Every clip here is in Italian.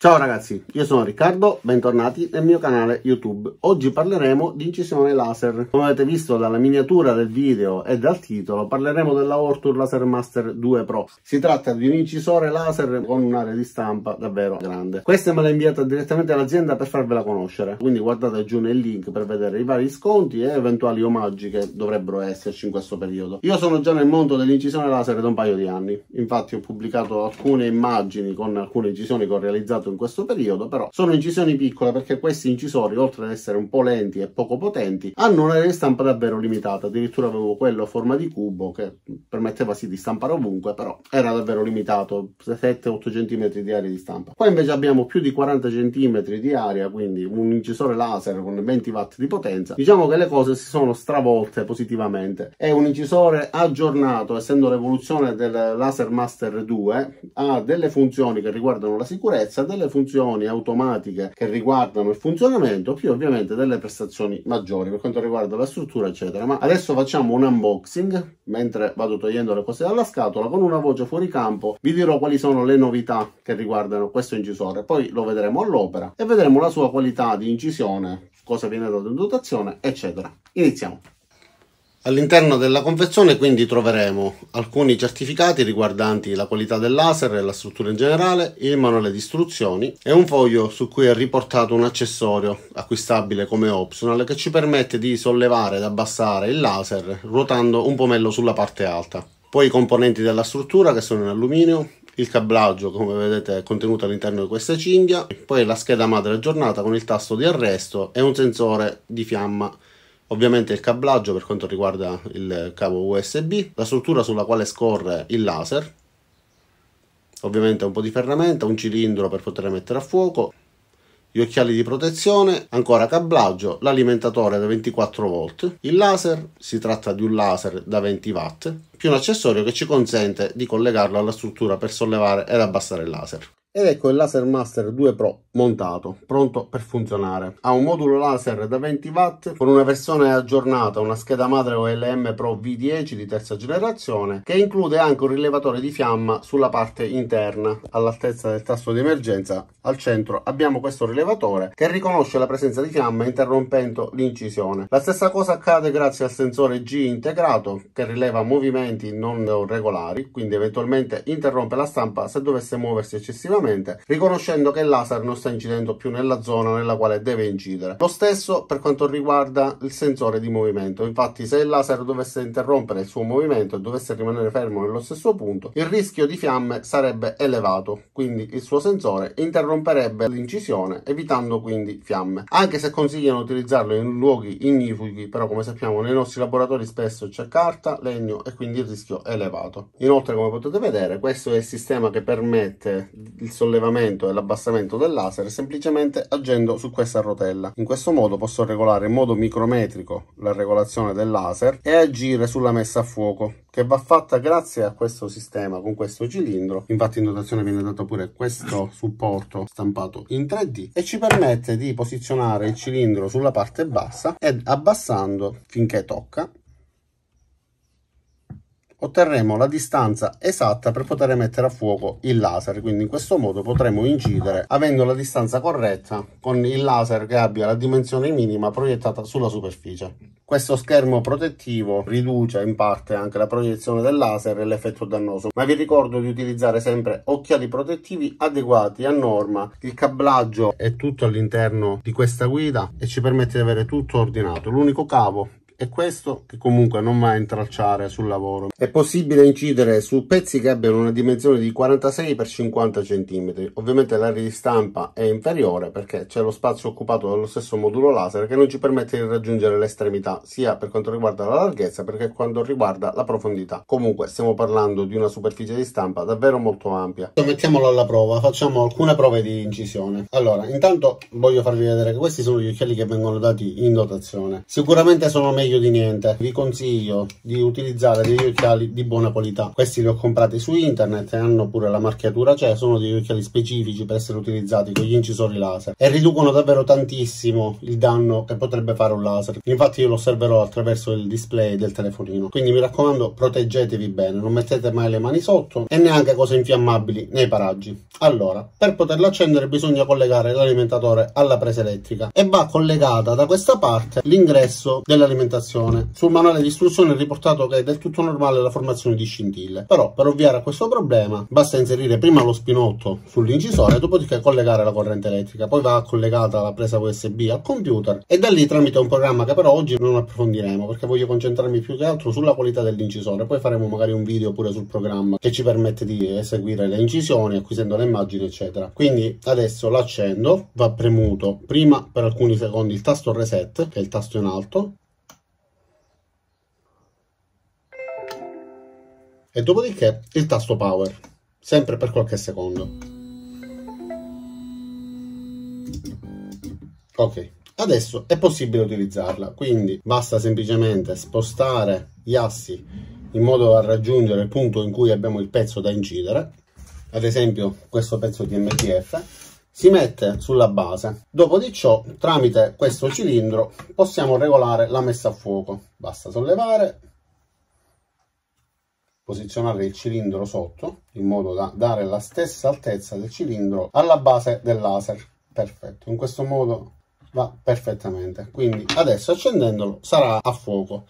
Ciao ragazzi, io sono Riccardo, bentornati nel mio canale YouTube. Oggi parleremo di incisione laser. Come avete visto dalla miniatura del video e dal titolo, parleremo della Ortur Laser Master 2 Pro. Si tratta di un incisore laser con un'area di stampa davvero grande. Questa me l'ha inviata direttamente all'azienda per farvela conoscere, quindi guardate giù nel link per vedere i vari sconti e eventuali omaggi che dovrebbero esserci in questo periodo. Io sono già nel mondo dell'incisione laser da un paio di anni, infatti ho pubblicato alcune immagini con alcune incisioni che ho realizzato in questo periodo, però sono incisioni piccole perché questi incisori, oltre ad essere un po' lenti e poco potenti, hanno una di stampa davvero limitata. Addirittura avevo quello a forma di cubo che permetteva sì di stampare ovunque, però era davvero limitato, 7-8 cm di area di stampa. Qua invece abbiamo più di 40 cm di area, quindi un incisore laser con 20 watt di potenza. Diciamo che le cose si sono stravolte positivamente. È un incisore aggiornato, essendo l'evoluzione del Laser Master 2, ha delle funzioni che riguardano la sicurezza, delle delle funzioni automatiche che riguardano il funzionamento, più ovviamente delle prestazioni maggiori per quanto riguarda la struttura, eccetera. Ma adesso facciamo un unboxing, mentre vado togliendo le cose dalla scatola, con una voce fuori campo, vi dirò quali sono le novità che riguardano questo incisore, poi lo vedremo all'opera e vedremo la sua qualità di incisione, cosa viene dato in dotazione, eccetera. Iniziamo. All'interno della confezione quindi troveremo alcuni certificati riguardanti la qualità del laser e la struttura in generale, il manuale di istruzioni e un foglio su cui è riportato un accessorio acquistabile come optional che ci permette di sollevare ed abbassare il laser ruotando un pomello sulla parte alta. Poi i componenti della struttura che sono in alluminio, il cablaggio come vedete è contenuto all'interno di questa cinghia, poi la scheda madre aggiornata con il tasto di arresto e un sensore di fiamma ovviamente il cablaggio per quanto riguarda il cavo USB, la struttura sulla quale scorre il laser, ovviamente un po' di ferramenta, un cilindro per poter mettere a fuoco, gli occhiali di protezione, ancora cablaggio, l'alimentatore da 24 volt, il laser, si tratta di un laser da 20 watt, più un accessorio che ci consente di collegarlo alla struttura per sollevare ed abbassare il laser. Ed ecco il Laser Master 2 Pro montato, pronto per funzionare. Ha un modulo laser da 20 watt con una versione aggiornata, una scheda madre OLM Pro V10 di terza generazione che include anche un rilevatore di fiamma sulla parte interna all'altezza del tasto di emergenza. Al centro abbiamo questo rilevatore che riconosce la presenza di fiamma interrompendo l'incisione. La stessa cosa accade grazie al sensore G integrato che rileva movimenti non regolari, quindi eventualmente interrompe la stampa se dovesse muoversi eccessivamente correttamente, riconoscendo che il laser non sta incidendo più nella zona nella quale deve incidere. Lo stesso per quanto riguarda il sensore di movimento, infatti se il laser dovesse interrompere il suo movimento e dovesse rimanere fermo nello stesso punto, il rischio di fiamme sarebbe elevato, quindi il suo sensore interromperebbe l'incisione, evitando quindi fiamme. Anche se consigliano utilizzarlo in luoghi ignifughi, però come sappiamo nei nostri laboratori spesso c'è carta, legno e quindi il rischio è elevato. Inoltre come potete vedere questo è il sistema che permette il sollevamento e l'abbassamento del laser semplicemente agendo su questa rotella. In questo modo posso regolare in modo micrometrico la regolazione del laser e agire sulla messa a fuoco che va fatta grazie a questo sistema con questo cilindro infatti in dotazione viene dato pure questo supporto stampato in 3D e ci permette di posizionare il cilindro sulla parte bassa ed abbassando finché tocca otterremo la distanza esatta per poter mettere a fuoco il laser. Quindi in questo modo potremo incidere avendo la distanza corretta con il laser che abbia la dimensione minima proiettata sulla superficie. Questo schermo protettivo riduce in parte anche la proiezione del laser e l'effetto dannoso ma vi ricordo di utilizzare sempre occhiali protettivi adeguati a norma. Il cablaggio è tutto all'interno di questa guida e ci permette di avere tutto ordinato. L'unico cavo è questo che comunque non va a intralciare sul lavoro. È possibile incidere su pezzi che abbiano una dimensione di 46 x 50 cm. Ovviamente l'area di stampa è inferiore perché c'è lo spazio occupato dallo stesso modulo laser che non ci permette di raggiungere l'estremità sia per quanto riguarda la larghezza perché quando riguarda la profondità. Comunque stiamo parlando di una superficie di stampa davvero molto ampia. Mettiamolo alla prova, facciamo alcune prove di incisione. Allora, intanto voglio farvi vedere che questi sono gli occhiali che vengono dati in dotazione. Sicuramente sono meglio meglio di niente. Vi consiglio di utilizzare degli occhiali di buona qualità. Questi li ho comprati su internet e hanno pure la marchiatura CE, sono degli occhiali specifici per essere utilizzati con gli incisori laser e riducono davvero tantissimo il danno che potrebbe fare un laser. Infatti io lo osserverò attraverso il display del telefonino. Quindi mi raccomando, proteggetevi bene, non mettete mai le mani sotto e neanche cose infiammabili nei paraggi. Allora, per poterlo accendere bisogna collegare l'alimentatore alla presa elettrica e va collegata da questa parte l'ingresso dell'alimentazione. Sul manuale di istruzione è riportato che è del tutto normale la formazione di scintille, però per ovviare a questo problema basta inserire prima lo spinotto sull'incisore, dopodiché collegare la corrente elettrica, poi va collegata la presa USB al computer e da lì tramite un programma che però oggi non approfondiremo perché voglio concentrarmi più che altro sulla qualità dell'incisore, poi faremo magari un video pure sul programma che ci permette di eseguire le incisioni acquisendo le immagini eccetera. Quindi adesso l'accendo, va premuto prima per alcuni secondi il tasto reset che è il tasto in alto e dopodiché il tasto power, sempre per qualche secondo. Ok, adesso è possibile utilizzarla, quindi basta semplicemente spostare gli assi in modo da raggiungere il punto in cui abbiamo il pezzo da incidere, ad esempio questo pezzo di MDF, si mette sulla base. Dopo di ciò, tramite questo cilindro, possiamo regolare la messa a fuoco. Basta sollevare posizionare il cilindro sotto in modo da dare la stessa altezza del cilindro alla base del laser. Perfetto. In questo modo va perfettamente. Quindi adesso accendendolo sarà a fuoco.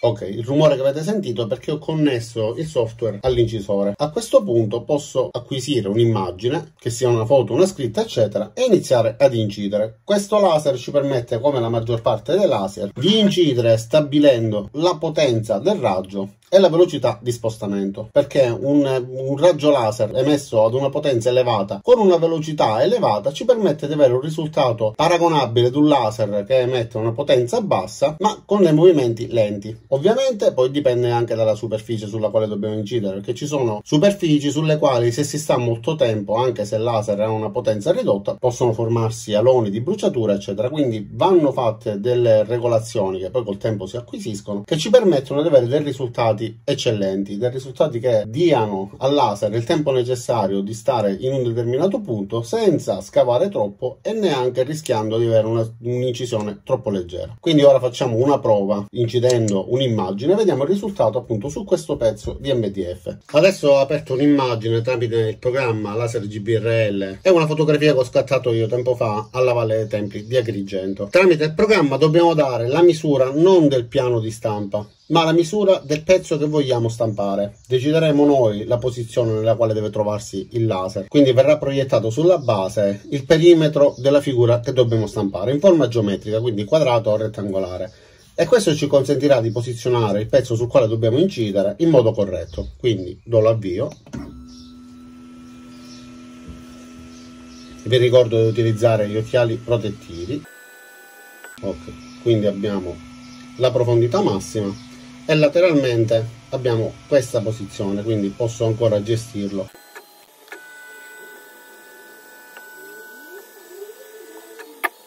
Ok, il rumore che avete sentito è perché ho connesso il software all'incisore. A questo punto posso acquisire un'immagine, che sia una foto, una scritta, eccetera, e iniziare ad incidere. Questo laser ci permette, come la maggior parte dei laser, di incidere stabilendo la potenza del raggio e la velocità di spostamento perché un, un, raggio laser emesso ad una potenza elevata con una velocità elevata ci permette di avere un risultato paragonabile ad un laser che emette una potenza bassa ma con dei movimenti lenti. Ovviamente poi dipende anche dalla superficie sulla quale dobbiamo incidere perché ci sono superfici sulle quali se si sta molto tempo anche se il laser ha una potenza ridotta possono formarsi aloni di bruciatura eccetera. Quindi vanno fatte delle regolazioni che poi col tempo si acquisiscono che ci permettono di avere dei risultati risultati eccellenti, dei risultati che diano al laser il tempo necessario di stare in un determinato punto senza scavare troppo e neanche rischiando di avere un'incisione troppo leggera. Quindi ora facciamo una prova incidendo un'immagine e vediamo il risultato appunto su questo pezzo di MDF. Adesso ho aperto un'immagine tramite il programma Laser GBRL, è una fotografia che ho scattato io tempo fa alla Valle dei Templi di Agrigento. Tramite il programma dobbiamo dare la misura non del piano di stampa, ma la misura del pezzo che vogliamo stampare. Decideremo noi la posizione nella quale deve trovarsi il laser, quindi verrà proiettato sulla base il perimetro della figura che dobbiamo stampare in forma geometrica, quindi quadrato o rettangolare. E questo ci consentirà di posizionare il pezzo sul quale dobbiamo incidere in modo corretto. Quindi do l'avvio. Vi ricordo di utilizzare gli occhiali protettivi. Ok, quindi abbiamo la profondità massima e lateralmente abbiamo questa posizione quindi posso ancora gestirlo.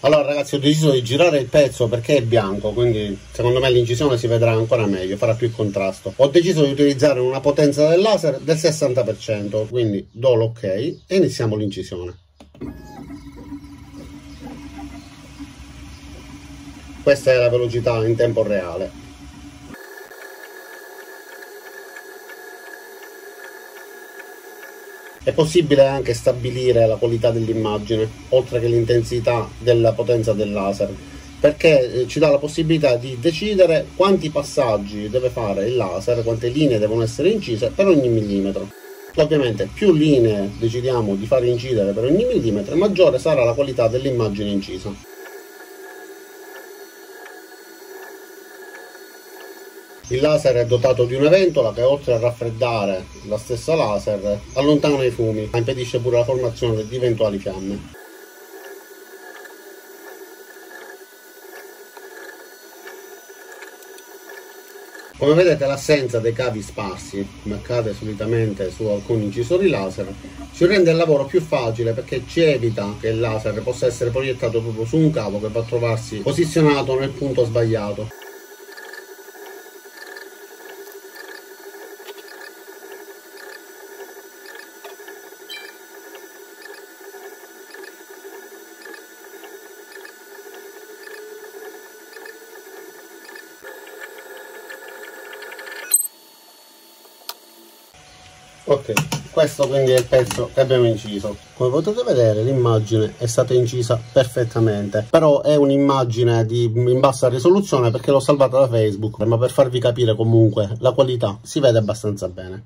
Allora ragazzi ho deciso di girare il pezzo perché è bianco quindi secondo me l'incisione si vedrà ancora meglio farà più contrasto. Ho deciso di utilizzare una potenza del laser del 60% quindi do l'ok e iniziamo l'incisione. Questa è la velocità in tempo reale È possibile anche stabilire la qualità dell'immagine, oltre che l'intensità della potenza del laser, perché eh, ci dà la possibilità di decidere quanti passaggi deve fare il laser, quante linee devono essere incise per ogni millimetro. Ovviamente più linee decidiamo di fare incidere per ogni millimetro, maggiore sarà la qualità dell'immagine incisa. Il laser è dotato di una ventola che oltre a raffreddare la stessa laser allontana i fumi, ma impedisce pure la formazione di eventuali fiamme. Come vedete l'assenza dei cavi sparsi, come accade solitamente su alcuni incisori laser, ci rende il lavoro più facile perché ci evita che il laser possa essere proiettato proprio su un cavo che va a trovarsi posizionato nel punto sbagliato. Ok questo quindi è il pezzo che abbiamo inciso. Come potete vedere l'immagine è stata incisa perfettamente. Però è un'immagine in bassa risoluzione perché l'ho salvata da facebook ma per farvi capire comunque la qualità si vede abbastanza bene.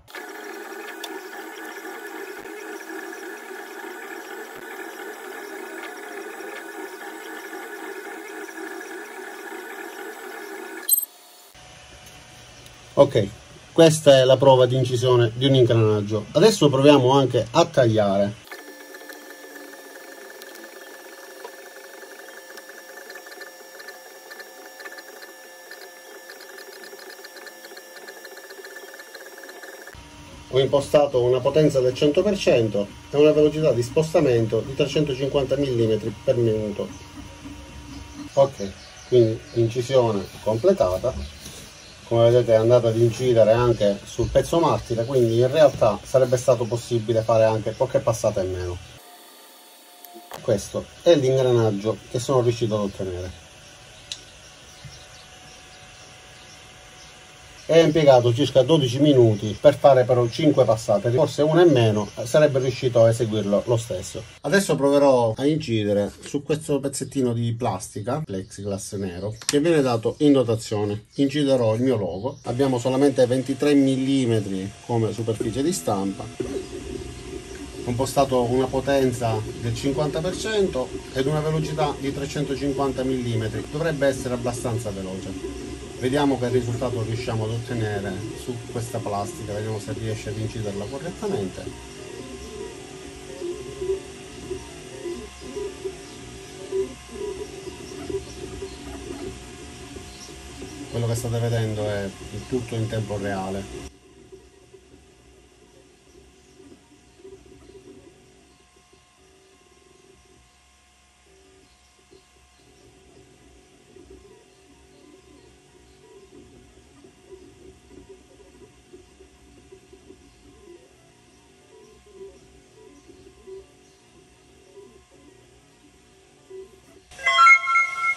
Ok questa è la prova di incisione di un ingranaggio. Adesso proviamo anche a tagliare. Ho impostato una potenza del 100% e una velocità di spostamento di 350 mm per minuto. Ok quindi incisione completata come vedete è andata ad incidere anche sul pezzo martire quindi in realtà sarebbe stato possibile fare anche qualche passata in meno. Questo è l'ingranaggio che sono riuscito ad ottenere e ha impiegato circa 12 minuti per fare però 5 passate forse una e meno sarebbe riuscito a eseguirlo lo stesso. Adesso proverò a incidere su questo pezzettino di plastica plexiglass nero che viene dato in dotazione. Inciderò il mio logo. Abbiamo solamente 23 mm come superficie di stampa. Ho impostato una potenza del 50% ed una velocità di 350 mm dovrebbe essere abbastanza veloce vediamo che risultato riusciamo ad ottenere su questa plastica vediamo se riesce ad inciderla correttamente. Quello che state vedendo è il tutto in tempo reale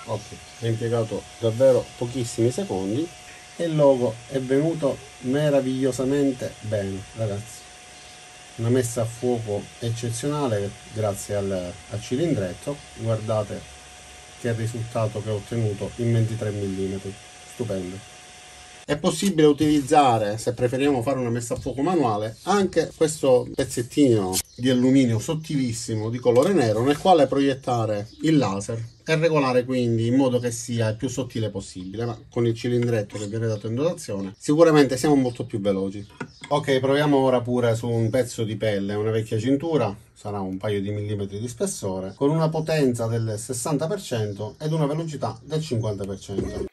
ok ho impiegato davvero pochissimi secondi e il logo è venuto meravigliosamente bene ragazzi. Una messa a fuoco eccezionale grazie al, al cilindretto. Guardate che risultato che ho ottenuto in 23 mm stupendo. È possibile utilizzare se preferiamo fare una messa a fuoco manuale anche questo pezzettino di alluminio sottilissimo di colore nero nel quale proiettare il laser e regolare quindi in modo che sia il più sottile possibile ma con il cilindretto che viene dato in dotazione sicuramente siamo molto più veloci. Ok proviamo ora pure su un pezzo di pelle una vecchia cintura sarà un paio di millimetri di spessore con una potenza del 60% ed una velocità del 50%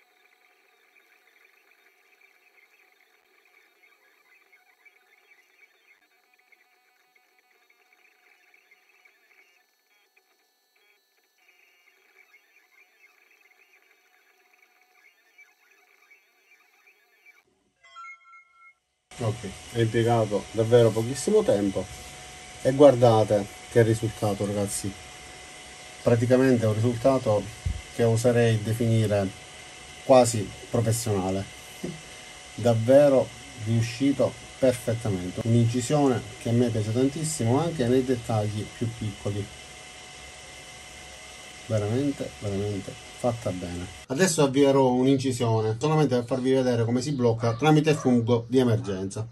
ok è impiegato davvero pochissimo tempo. E guardate che risultato ragazzi. Praticamente un risultato che oserei definire quasi professionale. Davvero riuscito perfettamente. Un'incisione che a me piace tantissimo anche nei dettagli più piccoli veramente veramente fatta bene. Adesso avvierò un'incisione solamente per farvi vedere come si blocca tramite fungo di emergenza.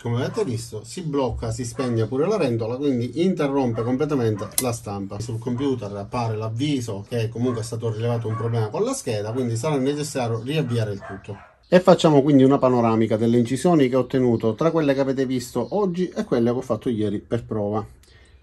Come avete visto si blocca si spegne pure la ventola quindi interrompe completamente la stampa. Sul computer appare l'avviso che comunque è stato rilevato un problema con la scheda quindi sarà necessario riavviare il tutto e facciamo quindi una panoramica delle incisioni che ho ottenuto tra quelle che avete visto oggi e quelle che ho fatto ieri per prova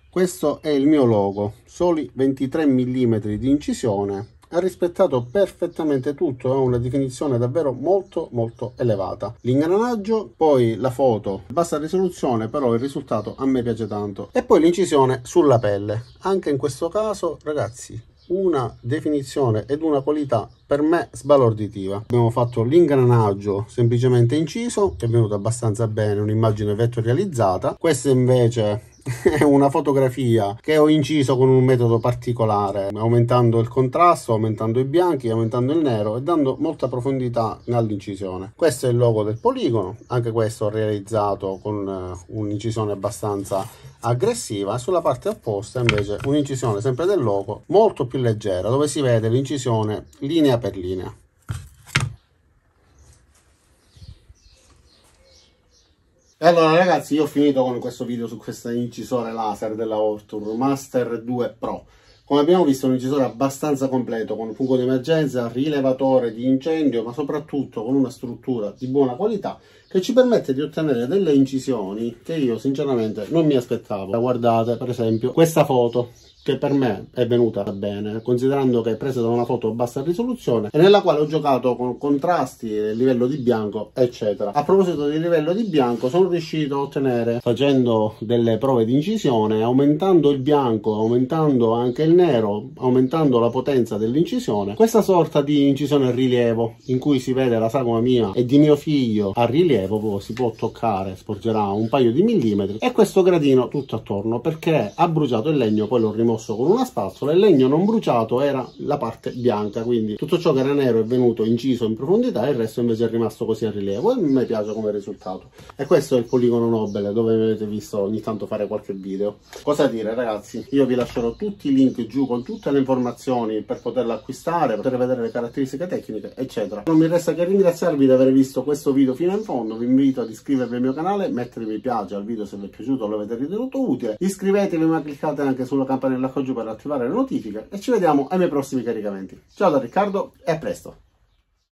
questo è il mio logo soli 23 mm di incisione ha rispettato perfettamente tutto, ha una definizione davvero molto molto elevata. L'ingranaggio, poi la foto, bassa risoluzione, però il risultato a me piace tanto. E poi l'incisione sulla pelle. Anche in questo caso, ragazzi, una definizione ed una qualità per me sbalorditiva. Abbiamo fatto l'ingranaggio semplicemente inciso, che è venuto abbastanza bene, un'immagine vettorializzata. Questa invece è una fotografia che ho inciso con un metodo particolare, aumentando il contrasto, aumentando i bianchi, aumentando il nero e dando molta profondità all'incisione. Questo è il logo del poligono, anche questo realizzato con eh, un'incisione abbastanza aggressiva sulla parte opposta invece un'incisione sempre del logo molto più leggera dove si vede l'incisione linea per linea. E allora ragazzi io ho finito con questo video su questo incisore laser della Ortur Master 2 Pro. Come abbiamo visto è un incisore abbastanza completo con fungo di emergenza, rilevatore di incendio ma soprattutto con una struttura di buona qualità che ci permette di ottenere delle incisioni che io sinceramente non mi aspettavo. Guardate per esempio questa foto che per me è venuta bene, considerando che è presa da una foto a bassa risoluzione e nella quale ho giocato con contrasti, livello di bianco, eccetera. A proposito di livello di bianco, sono riuscito a ottenere, facendo delle prove di incisione, aumentando il bianco, aumentando anche il nero, aumentando la potenza dell'incisione, questa sorta di incisione a rilievo, in cui si vede la sagoma mia e di mio figlio a rilievo, si può toccare, sporgerà un paio di millimetri, e questo gradino tutto attorno, perché ha bruciato il legno, poi l'ho rimosso rimosso con una spazzola, il legno non bruciato era la parte bianca, quindi tutto ciò che era nero è venuto inciso in profondità e il resto invece è rimasto così a rilievo e mi piace come risultato. E questo è il poligono nobile dove avete visto ogni tanto fare qualche video. Cosa dire ragazzi? Io vi lascerò tutti i link giù con tutte le informazioni per poterlo acquistare, poter vedere le caratteristiche tecniche, eccetera. Non mi resta che ringraziarvi di aver visto questo video fino in fondo, vi invito ad iscrivervi al mio canale, mettere mi piace al video se vi è piaciuto lo avete ritenuto utile, iscrivetevi ma cliccate anche sulla campanella là giù per attivare le notifiche e ci vediamo ai miei prossimi caricamenti. Ciao da Riccardo e a presto!